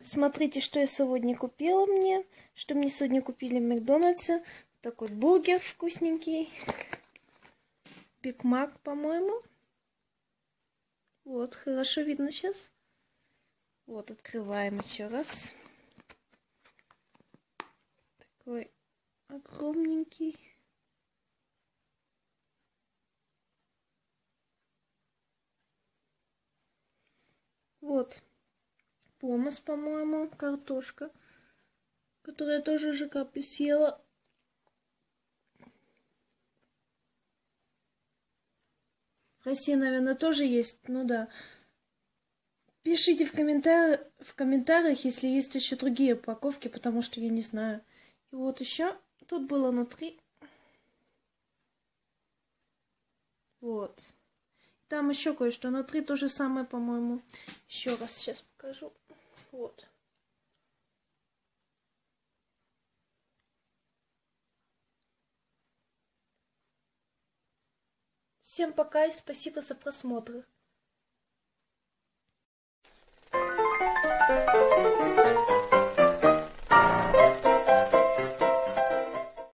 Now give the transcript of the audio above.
Смотрите, что я сегодня купила мне. Что мне сегодня купили в Макдональдсе. Такой бургер вкусненький. Биг Мак, по-моему. Вот, хорошо видно сейчас. Вот, открываем еще раз. Такой огромненький. Вот. Помос, по-моему, картошка, которая тоже же капли съела. России, наверное, тоже есть, ну да. Пишите в, комментариях, в комментариях, если есть еще другие упаковки, потому что я не знаю. И вот еще тут было внутри. Вот. Там еще кое-что внутри, то же самое, по-моему. Еще раз сейчас покажу. Вот. Всем пока и спасибо за просмотр.